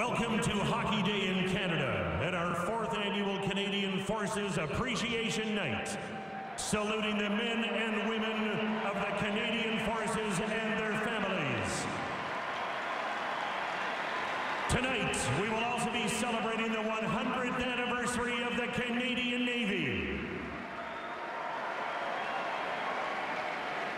Welcome to Hockey Day in Canada at our fourth annual Canadian Forces Appreciation Night. Saluting the men and women of the Canadian Forces and their families. Tonight, we will also be celebrating the 100th anniversary of the Canadian Navy.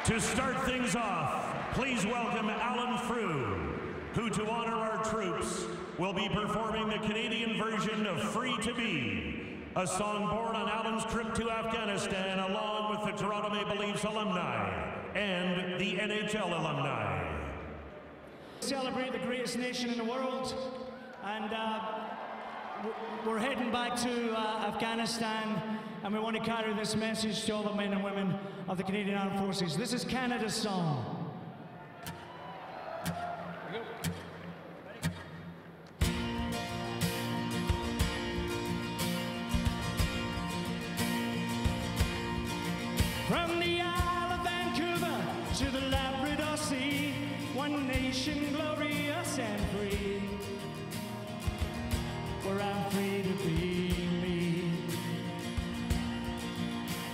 To start things off, please welcome Alan Frew, who to honor our troops will be performing the Canadian version of Free to Be, a song born on Alan's trip to Afghanistan along with the Toronto Maple Leafs alumni and the NHL alumni. Celebrate the greatest nation in the world, and uh, we're heading back to uh, Afghanistan, and we want to carry this message to all the men and women of the Canadian Armed Forces. This is Canada's song. Nation glorious and free, where I'm free to be me.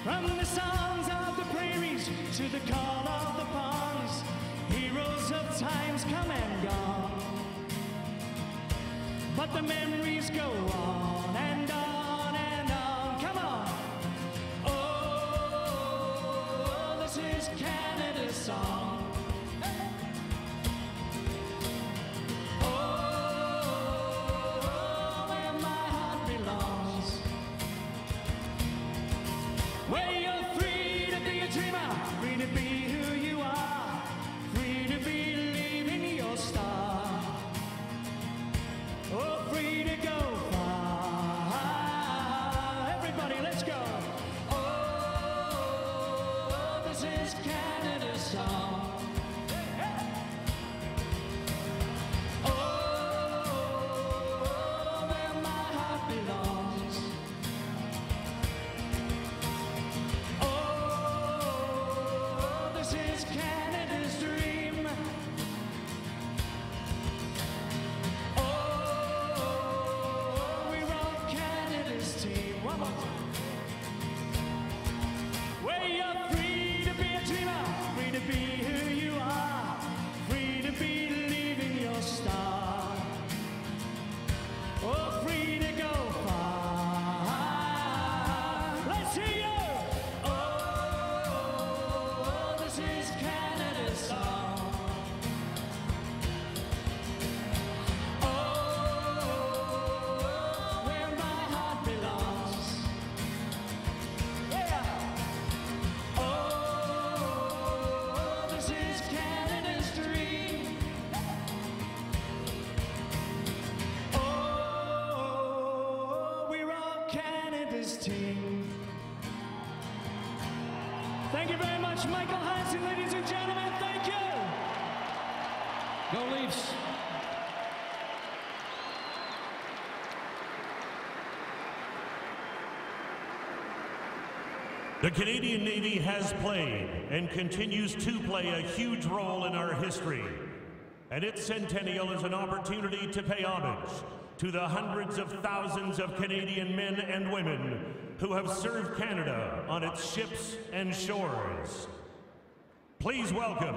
From the songs of the prairies to the call of the ponds, heroes of times come and gone. But the memories go on and on and oh, Oh, oh, this is Canada's song. Oh, Thank you very much, Michael Hansen, ladies and gentlemen. Thank you. Go Leafs. The Canadian Navy has played and continues to play a huge role in our history. And its centennial is an opportunity to pay homage to the hundreds of thousands of Canadian men and women who have served Canada on its ships and shores. Please welcome,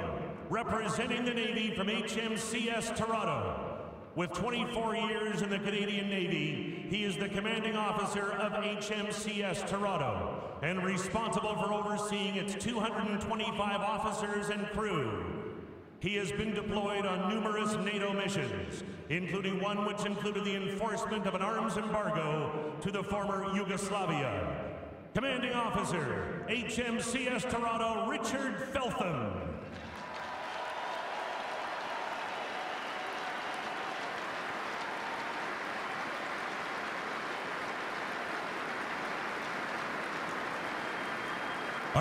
representing the Navy from HMCS Toronto. With 24 years in the Canadian Navy, he is the commanding officer of HMCS Toronto and responsible for overseeing its 225 officers and crew. He has been deployed on numerous NATO missions, including one which included the enforcement of an arms embargo to the former Yugoslavia. Commanding Officer, HMCS Toronto, Richard Feltham.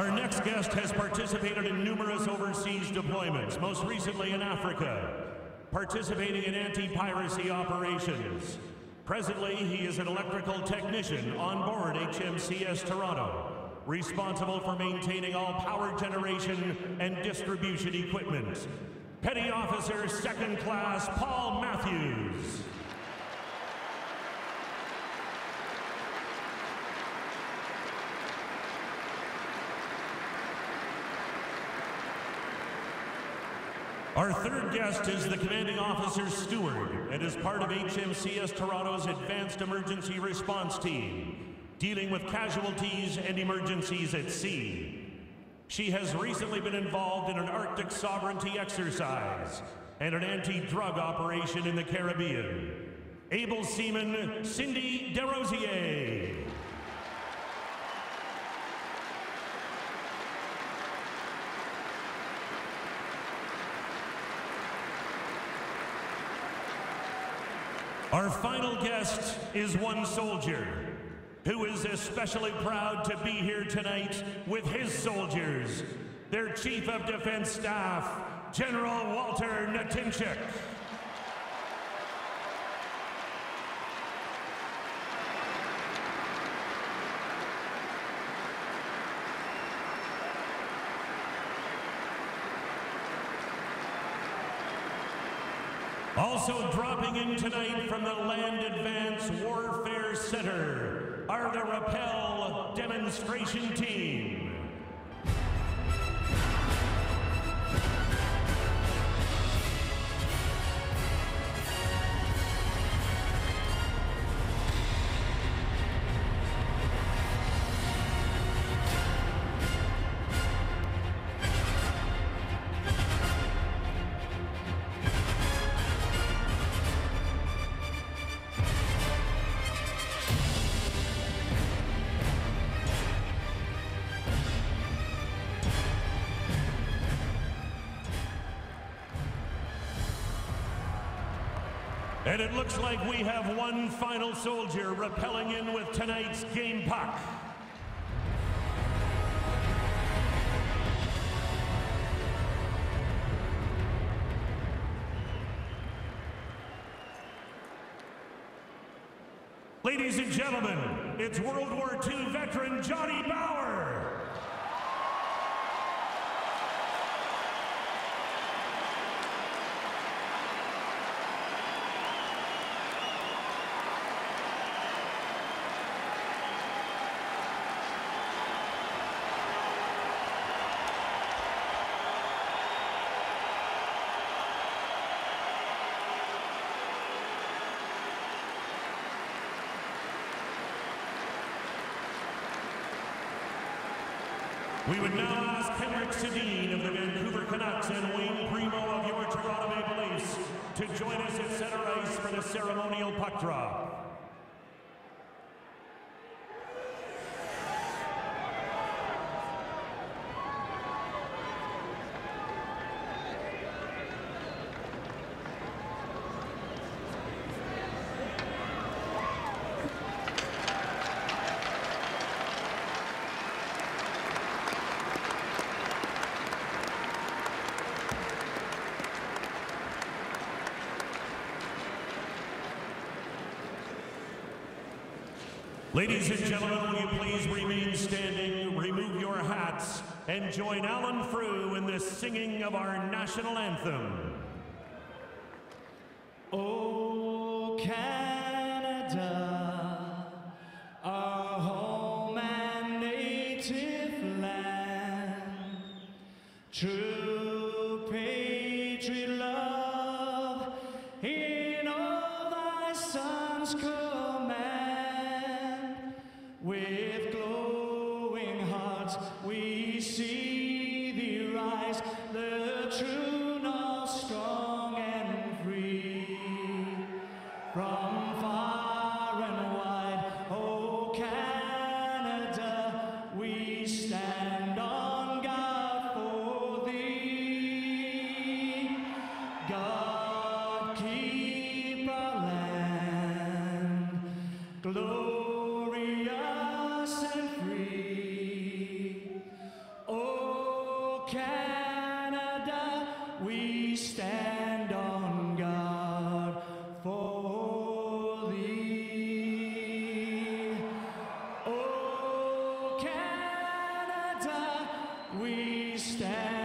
Our next guest has participated in numerous overseas deployments, most recently in Africa, participating in anti-piracy operations. Presently, he is an electrical technician on board HMCS Toronto, responsible for maintaining all power generation and distribution equipment. Petty Officer Second Class Paul Matthews. Our third guest is the commanding officer steward and is part of HMCS Toronto's Advanced Emergency Response Team, dealing with casualties and emergencies at sea. She has recently been involved in an Arctic sovereignty exercise and an anti-drug operation in the Caribbean. Able Seaman Cindy Desrosiers. Our final guest is one soldier who is especially proud to be here tonight with his soldiers, their Chief of Defense Staff, General Walter Natynczyk. Also dropping in tonight from the Land Advance Warfare Center are the Rappel Demonstration Team. And it looks like we have one final soldier rappelling in with tonight's game puck. Ladies and gentlemen, it's World War II veteran Johnny Bower. We would now ask Henrik Sedin of the Vancouver Canucks and Wayne Primeau of your Toronto Maple Leafs to join us at center ice for the ceremonial puck drop. Ladies and gentlemen, will you please remain standing, remove your hats, and join Alan Frew in the singing of our national anthem. Oh, Canada, our home and native land, true. patriot love in all thy sons. stand.